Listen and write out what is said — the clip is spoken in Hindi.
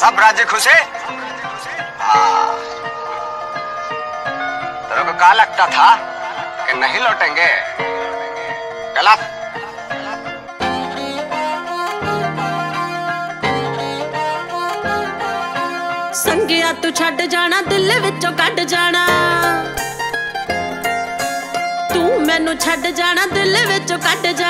सब राज़ी खुशी हाँ तेरे को कहा लगता था कि नहीं लौटेंगे चला ਸੰਗਿਆ ਤੂੰ ਛੱਡ ਜਾਣਾ ਦਿਲ ਵਿੱਚੋਂ ਕੱਢ ਜਾਣਾ ਤੂੰ ਮੈਨੂੰ ਛੱਡ ਜਾਣਾ ਦਿਲ ਵਿੱਚੋਂ ਕੱਢ ਜਾਣਾ